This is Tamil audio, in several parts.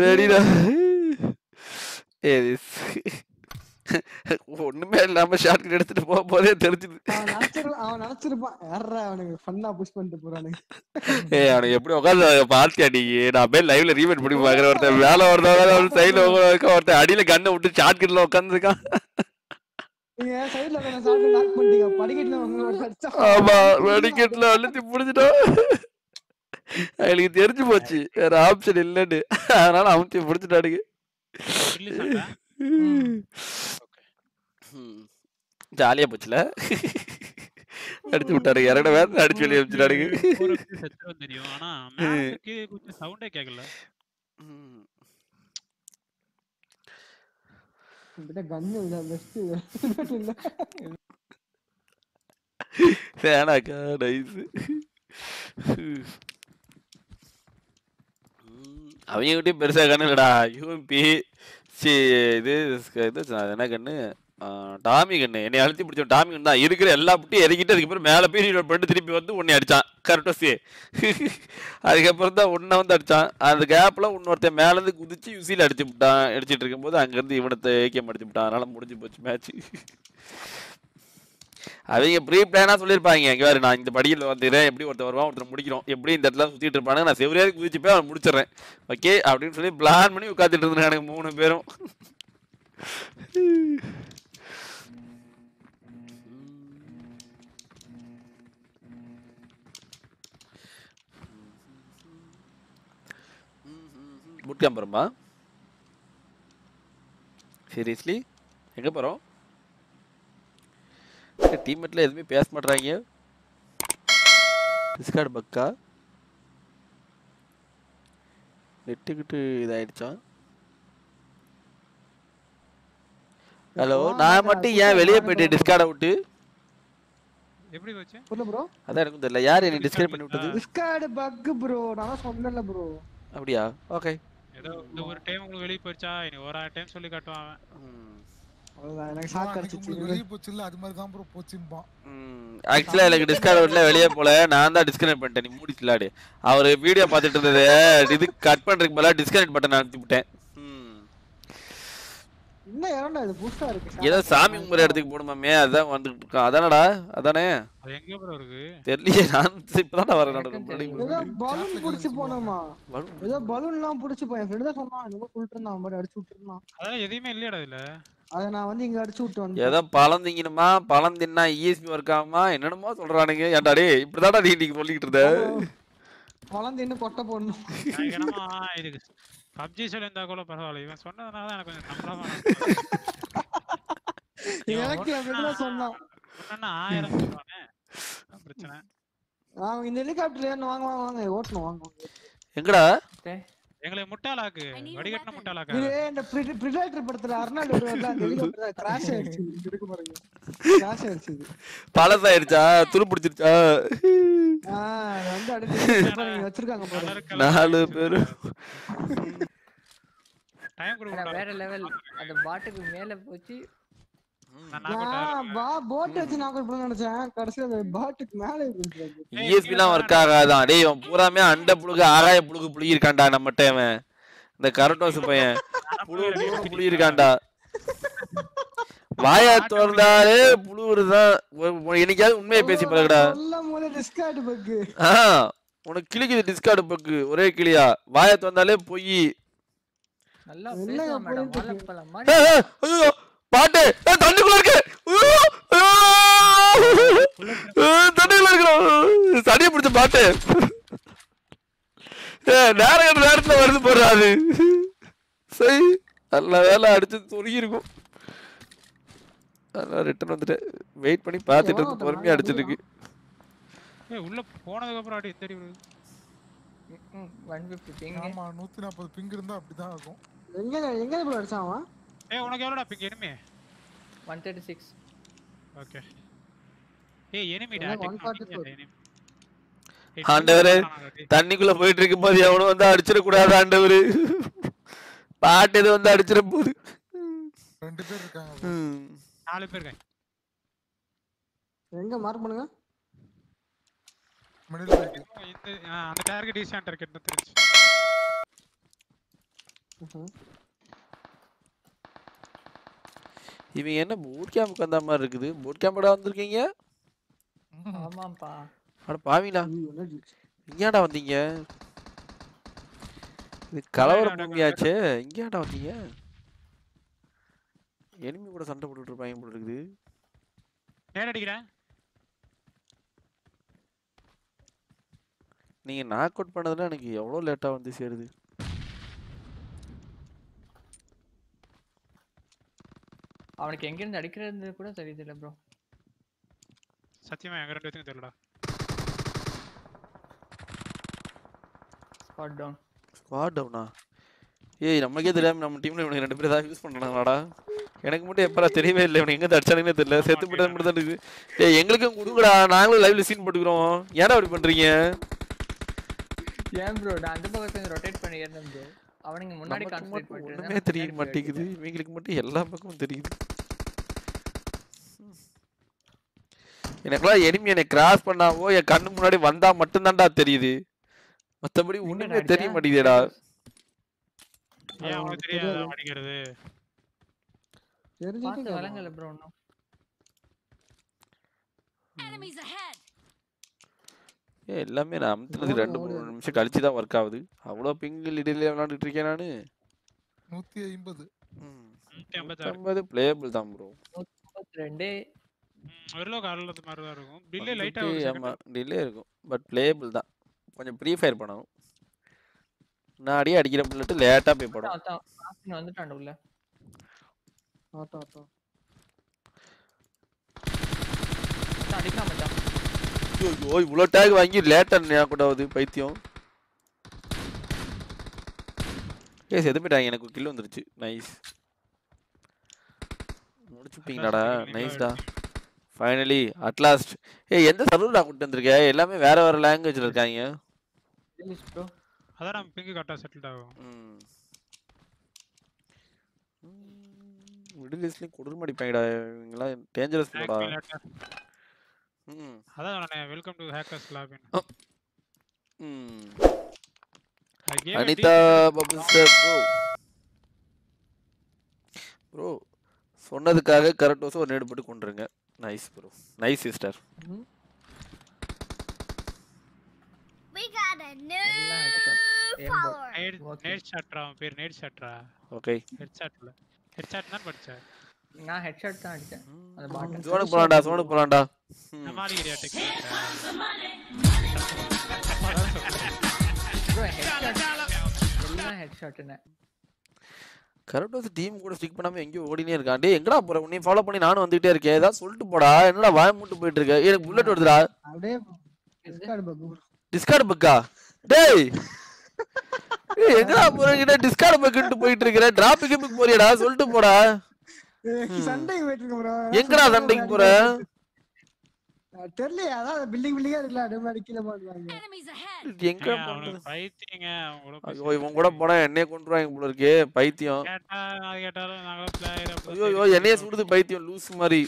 ரெடிடா ஏ ஒண்ணுமே இல்லாம ஷார்ட் எடுத்துட்டு போக போதே தெரிஞ்சுது. அவன் நினைச்சிரு அவன் நினைச்சிருப்பான் யாரா அவனுக்கு? ஃபன்னா புஷ் பண்ணிட்டு போறானுங்க ஏய் அவனுக்கு எப்படி உட்காந்து பார்த்தியா நீ? நான் அப்படியே லைவ்ல ரீமெண்ட் பண்ணி பாக்குறேன் ஒருத்தன் மேல ஒருத்தன் ஒரு சைடுல ஒருத்தன் அடியில கண்ணை விட்டு ஷார்ட் கிட்ல உட்காந்துருக்கான் நீங்க சைடுல லாக் பண்ணிட்டீங்க? படிக்கட்டுல உங்களோட ஆமா வெடிக்கெட்ல அழுத்தி புடிச்சிட்டோம் அவளுக்கு தெரிஞ்சு போச்சு. வேற ஆப்ஷன் இல்லைன்னு. அதனால அமுத்தி ஆண்டா ஜாலியா போச்சுல. அடிச்சு விட்டாரு இறட வேற அடிச்சு வெளியே செத்துரும் தெரியும். ஆனா கொஞ்சம் சவுண்டே கேட்கல வேணாக்கா நைஸ் அவங்ககிட்டயும் பெருசா கண்ணு இல்லடா. யூஎம்பி சி இது இது என்ன கண்ணு? டாமி கண்ணு. என்னை அழுத்தி பிடிச்ச டாமி கண்ணு தான். இருக்கிற எல்லா புட்டையும் இறக்கிட்டு அதுக்கப்புறம் மேலே போய் ரீலோட் பண்ணிட்டு திருப்பி வந்து உன்னை அடிச்சான். கரெக்டாக சி அதுக்கப்புறம் தான் உன்னை வந்து அடிச்சான். அந்த கேப்பில் இன்னொருத்தன் மேலேருந்து குதிச்சு யூசியில் அடிச்சு விட்டான் அடிச்சிட்டு இருக்கும்போது அங்கேருந்து இவனத்தை ஏகேம் அடிச்சு விட்டான் அதனால முடிஞ்சு போச்சு மேட்ச் அவங்க ப்ரீ பிளானா சொல்லியிருப்பாங்க. இங்கே வேறு நான் இந்த படியில் வந்துடுறேன் எப்படி ஒருத்தர் வருவான் ஒருத்தர் முடிக்கிறோம். எப்படி இந்த இடத்துல சுற்றிட்டு இருப்பாங்க நான் செவரியாவது குதிச்சு போய் அவன் முடிச்சிடுறேன். ஓகே அப்படின்னு சொல்லி பிளான் பண்ணி உட்காந்துட்டு இருந்தேன் எனக்கு மூணு பேரும். புட் கேம்ப் போகிறோமா சீரியஸ்லி எங்கே போகிறோம் டீம்மேட்ல எதுவுமே பேச மாட்றாங்க. டிஸ்கார்டு பக்கா? நெட்டுக்கிட்டு இதாயிடுச்சா? ஹலோ நான் மட்டும் ஏன் வெளியே போயிட்டேன் டிஸ்கார்டை விட்டு? எப்படி போச்சு? புரியல ப்ரோ அதான் எனக்கும் தெரியல. யார் என்னை டிஸ்கார்ட் பண்ணி விட்டது? டிஸ்கார்டு பக் ப்ரோ நான் சொன்னேன்ல ப்ரோ அப்படியா? ஓகே ஏதோ இந்த ஒரு டைம் உங்களுக்கு வெளியே போயிடுச்சா இனி ஒரு ஆறு டைம் சொல்லி காட்டுவான் அவன். அவ்வளவுதான். எனக்கு உங்களுக்கு அடிச்சிச்சு. வெளியே போச்சு இல்ல அது மாதிரி தான் ப்ரோ போச்சும்பான். ஆக்சுவலா எனக்கு டிஸ்கார்ட் விட்ல வெளியே போல. நான் தான் டிஸ்கனெக்ட் பண்ணிட்டேன். நீ மூடி அவர் வீடியோ பார்த்துட்டு இருந்தது. இது கட் பண்றதுக்கு பதிலாக டிஸ்கனெக்ட் பட்டன் அழுத்தி விட்டேன். ஏன்டா இது? இருக்கு? ஏதோ சாமி கும்பிட்ற இடத்துக்கு போகணுமாமே அதான் வந்துட்டு இருக்கான் அதானடா? அதானே? அது எங்க ப்ரோ இருக்கு? தெரியலையே. நான் இப்பதான் வரேன். நான் ரொம்ப நாளைக்கு ஏதோ முன்னாடி. பலூன் புடிச்சு போனோமா? Balloon. ஏதோ பலூன் எல்லாம் புடிச்சு போய் என் ஃப்ரெண்ட் தான் சொன்னான். என்னமோ சொல்லிட்டு இருந்தான். அவன் மாதிரி அடிச்சு விட்டுருந்தான். அதெல்லாம் எதுவுமே இல்லையாடா இதுல. அதை நான் வந்து இங்க அடிச்சு விட்டு வந்தேன். ஏதோ பழம் திங்கணுமா பழம் தின்னா இஎஸ்பி ஒர்க் ஆகுமா என்னென்னமோ சொல்றானுங்க. ஏன்டா டேய் இப்படிதான்டா நீ இன்னைக்கு சொல்லிக்கிட்டு இருந்த? வளர்ந்து இன்னும் கொட்டை போடணும். இதுக்கு பப்ஜி சொல்லியிருந்தா கூட பரவாயில்ல. இவன் சொன்னதுனால தான் எனக்கு கொஞ்சம் நம்பலாமா எனக்கு என் ஃப்ரெண்ட் தான் சொன்னான். ஆயிரம் சொல்லுவானே. பிரச்சனை. இந்த ஹெலிகாப்டர்ல ஏறணும் வாங்க வாங்க வாங்க. ஓட்டணும் வாங்க எங்கடா? எங்களை முட்டாளாக்கு வடிகட்டின முட்டாளாக்கு? இது இந்த பிரிடேட்டர் படத்துல அர்னால்டு வருவார்ல அந்த கிராஷ் ஆயிடுச்சு. இருக்கு பாருங்க கிராஷ் ஆயிடுச்சு இது. பழசாயிருச்சா? துரு பிடிச்சிருச்சா? ஆ வந்து அடுத்து வச்சிருக்காங்க பாருங்க நாலு பேரு. டைம் ஆனா கொடுக்க வேற லெவல் அந்த பாட்டுக்கு மேல போச்சு. ஒர்க் ஆகாதான். டேய் இவன் பூராமே அண்ட புழுகு ஆகாய புழுகு புளி இருக்கான்டா நம்மகிட்ட இவன். இந்த கரட்டோஸ் பையன். புழு புளி இருக்கான்டா வாயா திறந்தாலே புழுவுதான் என்னைக்காவது உண்மையை பேசி பழகுடா. ஆ உனக்கு கிளிக்குது டிஸ்கார்டு பக்கு. ஒரே கிளியா. வாயை திறந்தாலே பொய். நல்லா பாட்டு. தண்ணிக்குள்ள இருக்கு. தண்ணிக்குள்ள இருக்கிறோம். சனியை பிடிச்ச பாட்டு. நேரம் நேரத்துல வருது போடுறாரு சரி நல்ல வேலை அடிச்சு தொருகி இருக்கும் அதெல்லாம் ரிட்டர்ன் வந்துட்டேன் வெயிட் பண்ணி பார்த்துட்டு இருந்து பொறுமையா அடிச்சிட்டு இருக்கு. ஏய் உள்ள போனதுக்கு அப்புறம் அடி எத்தடி வருது. ஒன் ஃபிஃப்டி பிங் ஆமா நூத்தி நாற்பது பிங்க் இருந்தா அப்படிதான் ஆகும். எங்க எங்க ப்ரோ அடிச்சான் ஏய் உனக்கு எவ்வளோடா பிக் எனிமே ஒன் தேர்ட்டி சிக்ஸ் ஓகே ஏய் எனிமிடா எனக்கு 144. ஆண்டவரே தண்ணிக்குள்ள போயிட்டு இருக்கும் போது எவனும் வந்து அடிச்சிடக்கூடாது ஆண்டவரு. பாட்டு எது வந்து அடிச்சிட போகுது ரெண்டு பேர் இருக்காங்க. நாலு பேர் இருக்காங்க. எங்க மார்க் பண்ணுங்க? மிடில் இந்த அந்த டார்கெட் ஈஸியான டார்கெட் தெரிஞ்சு இவங்க என்ன போட் கேம்புக்கு வந்த மாதிரி இருக்குது. போட் கேம்படா வந்திருக்கீங்க? ஆமாப்பா. அட பாவீங்களா? இங்கேடா வந்தீங்க? இது கலவர. பூமியாச்சே. இங்கேடா வந்தீங்க? எனிமி கூட சண்டை போட்டுட்டு இருப்பாங்க போல இருக்குது. நேர அடிக்கிறேன் நீங்க நாக் அவுட் பண்ணதுல எனக்கு எவ்வளவு லேட்டா வந்து சேருது. அவனுக்கு எங்க இருந்து அடிக்கிறது கூட தெரியுது ப்ரோ சத்தியமா எங்க ரெண்டு பேத்துக்கும் தெரியலடா. ஸ்பாட் டவுன் ஸ்குவாட் டவுனா ஏய் நமக்கே தெரியாம நம்ம டீம்ல இவனுக்கு ரெண்டு பேரும் ஏதாவது யூஸ் பண்றாங்களாடா. எனக்கு மட்டும் எப்பரா தெரியவே இல்லை இவனுக்கு எங்க அடிச்சானுங்கன்னே தெரியல. செத்து போட்டது மட்டும் தான் இருக்கு ஏய் எங்களுக்கும் கொடுங்கடா. நாங்களும் லைவ்ல சீன் போட்டுக்கிறோம். ஏன்டா அப்படி பண்றீங்க? ஏன் ப்ரோ நான் அந்த பக்கத்துல ரொட்டேட் பண்ணி ஏறினேன் ப்ரோ அவனுங்க முன்னாடி கான்சென்ட்ரேட் ஒண்ணுமே தெரிய மாட்டேங்குது. இவங்களுக்கு மட்டும் எல்லா பக்கமும் தெரியுது. எனக்குலாம் எனிமி என்னை கிராஸ் பண்ணாவோ என் கண்ணு முன்னாடி வந்தா மட்டும்தான்டா தெரியுது. மத்தபடி ஒண்ணுமே தெரிய மாட்டேங்குதுடா! ஏ எல்லாமே நான் அமுத்துனது ரெண்டு மூணு. நிமிஷம் கழிச்சு தான் ஒர்க் ஆகுது. அவ்வளோ பிங்கில் இடையில விளையாண்டுட்டு இருக்கேன் நானு. நூத்தி ஐம்பது. ஐம்பது பிளேயபிள் தான் ப்ரோ ரெண்டு. ஒரு காலில் மாதிரி தான் இருக்கும்? டிலே லைட்டா ஆமா. டிலே இருக்கும். பட் பிளேயபிள் தான். கொஞ்சம் ப்ரீ ஃபயர் பண்ணணும். நான் அடியே அடிக்கிற புல்லட்டு லேட்டாக போய் படும் அதான் வந்துட்டான் உள்ள. ஆட்டோ ஆட்டோ அதான் அடிக்கலாம் மச்சான். ஐயோ இவ்வளோ டேக் வாங்கி லேட்டாக ஞாபகம் கூட ஆகுது பைத்தியம். ஏ செத்து போயிட்டாங்க எனக்கு கில் வந்துருச்சு. நைஸ் முடிச்சுப்பீங்களாடா நைஸ்டா ஃபைனலி அட்லாஸ்ட் ஏய் எந்த சர்வர்டா கூட்டு வந்திருக்க எல்லாமே வேற வேற லாங்குவேஜ்ல இருக்காங்க. ப்ரோ அதான் நம்ம பிங்கு கரெக்டாக செட்டில் ஆகும். மிடில் ஈஸ்ட்லேயும் கொடுமடிப்பாங்கடா இவங்கெல்லாம் டேஞ்சரஸ் போடா அதான் நான் வெல்கம் டு ஹேக்கர்ஸ் லாபின் ம். அனிதா பபுல் சார் ப்ரோ ப்ரோ சொன்னதுக்காக கரெக்ட் ஒரு நேடு போட்டு கொண்டுருங்க. Nice bro nice sister We got a new எல்லாம் headshot. Aim bot. follower. Nade Okay. Nade ஷாட்ரா அவன் பேர் நேட் ஷாட்ரா ஓகே ஹெட் ஷாட்ல ஹெட் ஷாட் தான் படிச்சேன் நான் ஹெட்ஷாட் தான் அடிச்சேன். அந்த பாட்டன் சோனுக்கு போலாம்டா சோனுக்கு போலாம்டா. நம்ம ஆடிக்கிறியா டெக் ப்ரோ ஹெட்ஷாட் எல்லாம் ஹெட்ஷாட்னு கரெக்டாக டீம் கூட ஸ்டிக் பண்ணாம எங்கேயோ ஓடினே இருக்கான். டேய் எங்கடா போற? உன்னை ஃபாலோ பண்ணி நானும் வந்துகிட்டே இருக்கேன். ஏதாவது சொல்லிட்டு போடா. என்னடா வாய மூட்டு போயிட்டு இருக்க? எனக்கு புல்லட் வருதுடா. டிஸ்கார்ட் பக்கா டேய்! எங்கடா போறீங்க டிஸ்கார்ட் பக்குன்ட்டு போயிட்டு இருக்கிற? டிராபிக் போறியடா. சொல்லிட்டு போடா. எங்கடா சண்டைக்கு போற? தெரியலையே அதான் பில்டிங் பில்டிங்கா கீழே! எங்க பைத்தியங்க ஐயோ இவன் கூட போனா என்னைய கொண்டுருவாங்க போல இருக்கே பைத்தியம். ஐயோ ஐயோ என்னைய சுடுது பைத்தியம் லூஸ் மாதிரி.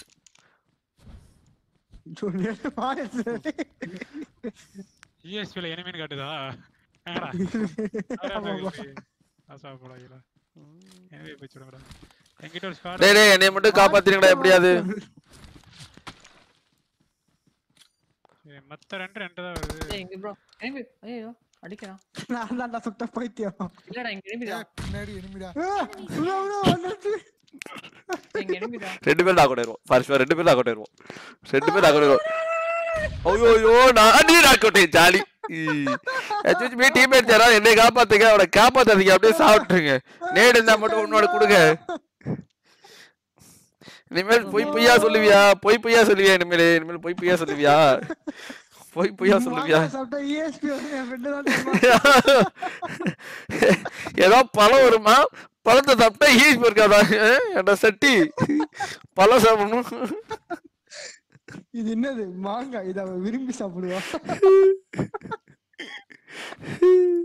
யூஎஸ்பில காட்டுதா? என்னைய மட்டும் காப்பாத்திருங்கடா எப்படியாவது மத்த ரெண்டு ரெண்டு தான் வருது. ஏய் இங்க ப்ரோ எனிமி ஐயோ அடிக்கிறான் நான் தான்டா சுட்ட பைத்தியம். இல்லடா இங்க எனிமிடா பின்னாடி எனிமிடா ஆ, bro, bro, வந்துருச்சு. இங்க எனிமிடா ரெண்டு பேரும் நாக் ஷுவர் ரெண்டு பேரும் நாக் ரெண்டு பேரும் நாக் அவுட் ஐயோ ஐயோ நான் நீ நாக் ஜாலி. மீ டீம்மேட் யாராவது என்னை காப்பாத்துங்க. அவனை காப்பாத்தாதீங்க. அப்படியே சாப்பிட்டுருங்க. நேடு இருந்தா மட்டும் உன்னோட கொடுங்க. இனிமேல் பொய் பொய்யா சொல்லுவியா? பொய் பொய்யா சொல்லுவியா இனிமேல்? இனிமேல் பொய் பொய்யா சொல்லுவியா? பொய் பொய்யா சொல்லுவியா. ஏதோ பழம் வருமா? பழத்தை சாப்பிட்டா ஈஸ் இருக்காதா? என்ன சட்டி? பழம் சாப்பிடணும். இது என்னது? மாங்காய். இத அவன் விரும்பி சாப்பிடுவான்.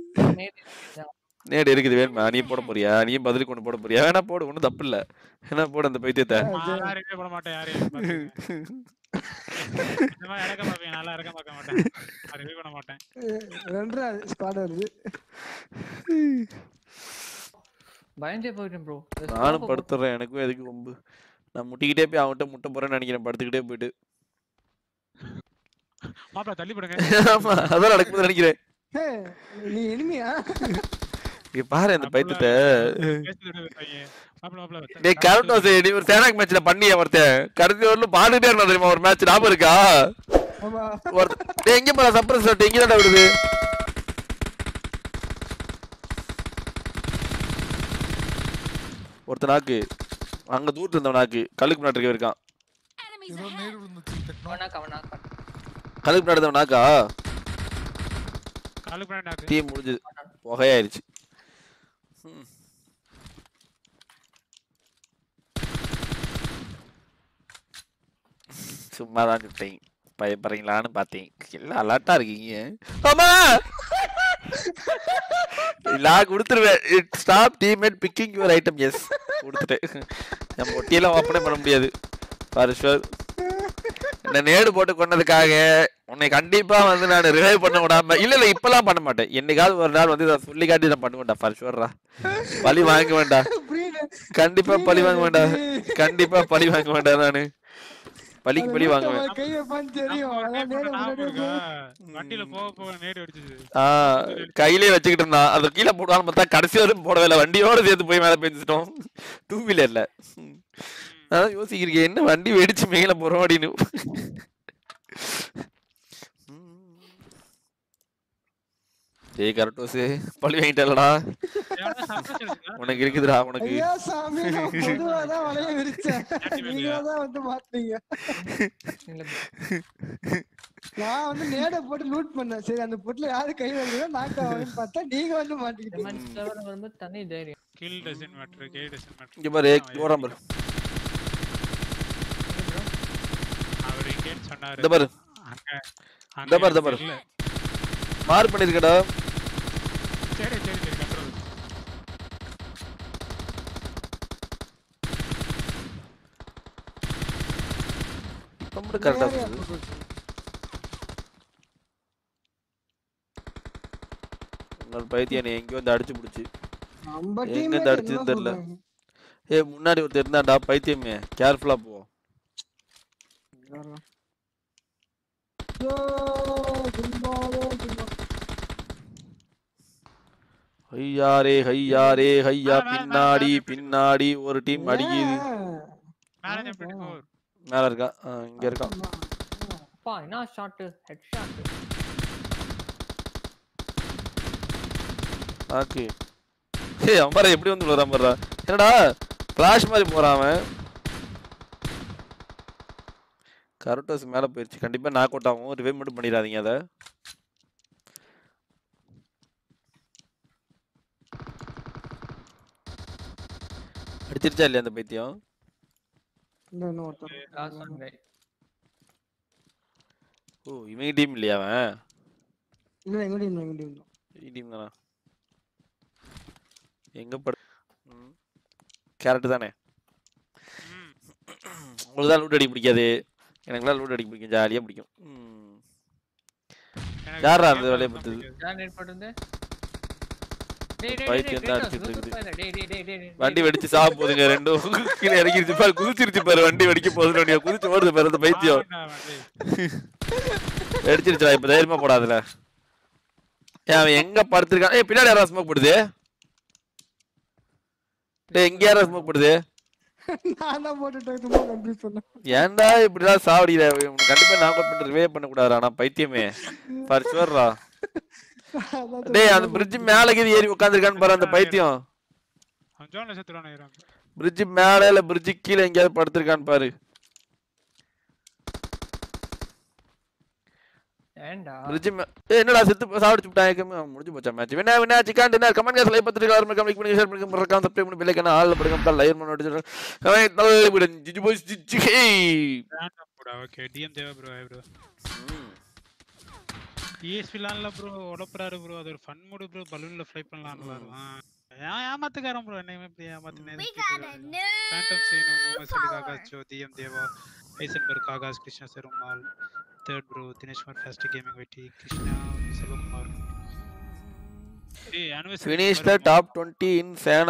நேடு இருக்குது வேணுமா? நீ போட போறியா? நீ பதில் கொண்டு போட போறியா? வேணா போடு ஒன்றும் தப்பு இல்ல. என்ன போடு அந்த பைத்தியத்தை. போட மாட்டேன் நல்லா பார்க்க மாட்டேன். பண்ண மாட்டேன். ரெண்டரை ஸ்குவாட் வருது. பயந்தே போயிட்டேன் ப்ரோ நானும் படுத்துறேன் எனக்கும் எதுக்கு ரொம்ப நான் முட்டிக்கிட்டே போய் அவன்கிட்ட முட்டை போறேன்னு நினைக்கிறேன் படுத்துக்கிட்டே போயிட்டு. மாப்பிள தள்ளி போடுங்க. ஆமா அதான் நடக்குதுன்னு நினைக்கிறேன். நீ இனிமையா? இங்க பாரு அந்த பைத்தியத்தை. டேய் கரெக்டா நீ ஒரு சேனாக் மேட்ச்ல பண்ணிய ஒருத்தன்? கடைசி வரலும் பாத்துட்டே இருந்தா தெரியுமா ஒரு மேட்ச் ஞாபகம் இருக்கா? ஒரு டேய் எங்க போற சப்ரஸ் ஷாட் எங்க தான் விடுது ஒருத்த நாக்கு. அங்க தூரத்துல இருந்தவன் நாக்கு. கல்லுக்கு முன்னாடி இருக்க இருக்கான். கல்லுக்கு முன்னாடி நாக்கா. தீ முடிஞ்சது புகையாயிருச்சு. ம். சும்மா தான் சுட்டேன் பயப்படுறீங்களான்னு பார்த்தேன். எல்லாம் அலர்ட்டா இருக்கீங்க. ஆமா நான் கொடுத்துருவேன். Stop teammate picking your item yes கொடுத்துட்டேன். நம்ம ஒட்டியெல்லாம் ஓப்பனே பண்ண முடியாது. பரிஷ்வர் என்ன நேடு போட்டு கொண்டதுக்காக உன்னை கண்டிப்பா வந்து நான் ரிவைவ் பண்ண விடாம இல்ல இல்ல இப்பெல்லாம் பண்ண மாட்டேன். என்னைக்காவது ஒரு நாள் வந்து இதை சொல்லி காட்டி நான் பண்ணுவேன்டா பரிஷ்வர்ரா பழி வாங்க வேண்டாம். கண்டிப்பா பழி வாங்க வேண்டாம். கண்டிப்பா பழி வாங்க வேண்டாம் நானு. பழிக்கு பழி வாங்குவேன் கையிலே வச்சுக்கிட்டு இருந்தான். அது கீழே போடுவான்னு பார்த்தா கடைசி வரைக்கும் போடவே இல்லை. வண்டியோட சேர்த்து போய் மேல பேசிட்டோம் டூ வீலர்ல அதான் யோசிக்கிறீங்க என்ன வண்டி வெடிச்சு மேல போறோம் அப்படின்னு. ஜெய் கரெக்டோஸு பழி வாங்கிட்டலடா? உனக்கு இருக்குதுடா உனக்கு. ஐயா சாமி பொதுவாதான் வலைய விரிச்சேன். நீங்க தான் வந்து மாட்டீங்க நான் வந்து நேட போட்டு லூட் பண்ணேன். சரி அந்த பொட்டுல யாரு கை வைக்கிறோம் நாக்கு ஆகும்னு பார்த்தா நீங்க வந்து மாட்டிக்கிட்டீங்க. வரும்போது தனி தைரியம். Kill doesn't matter, kill doesn't matter. இங்க பாரு ஓரம் பாரு அவரு இங்கேன்னு சொன்னாரு. இந்த பாரு. அங்க- அங்க இந்த பாரு, இந்த பாரு. மார்க் பண்ணிருக்கடா. சரி சரி சரி control. இப்ப மட்டும் கரெக்டா இருக்குது இன்னொரு பைத்தியம் நீ எங்கேயோ வந்து அடிச்சு பிடிச்சி நம்ம எங்க டீம் இருந்து அடிச்சதுன்னு தெரியல. ஏய் முன்னாடி ஒருத்தர் இருந்தான்டா பைத்தியமே கேர்ஃபுல்லா போ ஹையாரே ஹையாரே ஹையா பின்னாடி பின்னாடி ஒரு டீம் அடிக்குது. மேல ஆ, இங்க இருக்கான் அப்பா என்ன ஷாட் ஹெட் ஷாட் ஆக்கு. ஏய் அவன் பாரு எப்படி வந்து விழுறான் பாருடா. என்னடா கிளாஷ் மாதிரி போறான் அவன். கரோட்டோஸ் மேல போயிருச்சு. கண்டிப்பா நாக் அவுட் ஆகும். ரிவைவ் மட்டும் பண்ணிடாதீங்க அதை. அடிச்சிருச்சா இல்லையா அந்த பைத்தியம்? ஓ இவங்க டீம் இல்லையா அவன்? இல்ல எங்க டீம் எங்க டீம் டீம் தானா? எங்க படு கேரட் தானே ம். உங்களுக்கு தான்? லூட் அடிக்க பிடிக்காது. எனக்குலாம் லூட் அடிக்க பிடிக்கும் ஜாலியாக பிடிக்கும். யார்ரா அந்த வேலையை தான் பார்த்தது? பிடிக்காது. யார் நேட் போட்டு பைத்தியம் தான் அடிச்சிட்டு இருக்குது. வண்டி வெடிச்சு சாக போகுதுங்க ரெண்டும். கீழே இறங்கிருச்சு பாரு குதிச்சிருச்சு பாரு வண்டி வெடிக்க போகுதுன்னு நீ குதிச்சு ஓடுது பாரு அந்த பைத்தியம். வெடிச்சிருச்சா இப்ப தைரியமா போடாதுல ஏன் அவன் எங்க படுத்திருக்கான்? ஏய் பின்னாடி யாரா ஸ்மோக் போடுது? டேய் எங்க யாரா ஸ்மோக் போடுது? நான் தான் ஏன்டா இப்படிலாம் சாவடியில உனக்கு கண்டிப்பா நான் பண்ண ரிவே பண்ண கூடாது ஆனா பைத்தியமே. பாரு சுவர்றா. அதான் டேய் அந்த பிரிட்ஜ் மேல கீது ஏறி உட்காந்துருக்கான்னு பாரு அந்த பைத்தியம். செத்துருவானு இறான். பிரிட்ஜ் மேல இல்ல பிரிட்ஜ் கீழே எங்கேயாவது படுத்திருக்கான்னு பாரு. பிரிட்ஜ் ஏய் என்னடா செத்து சாவடிச்சு விட்டான் ஏக்கமே முடிஞ்சு போச்சா match winner winner chicken dinner. Comment case like பத்திரிக்கை ஆரம்பி கமெண்ட் பண்ணி ஷேர் பண்ணி மறக்காம சப்ஸ்கிரைப் பண்ணி பெல் ஐகான் ஆல்ல படுங்க கால் லைவ் பண்ணி நோட்டிஸ் கமெண்ட் நல்ல விடு ஜிஜி போய் ஜிஜி ஹே போடா, okay. DM தேவை bro, hi bro. Balloon ல fly பண்ணலாம்ல. ஆ. ஏன் ஏமாத்துக்காரன் bro, என்னையுமே இப்படி ஏமாத்தினே We இருந்துட்டு got a இருக்காரு. new Phantom Sino, Mohammed Sadiq follower. Akacho, DM Deva, Heisenberg Kagas, Krishna Serumal, Third Bro, Dinesh Fantastic Gaming VT, Krishna Selvakumar. Hey, anniversary finish பாரு, the top 20 in fan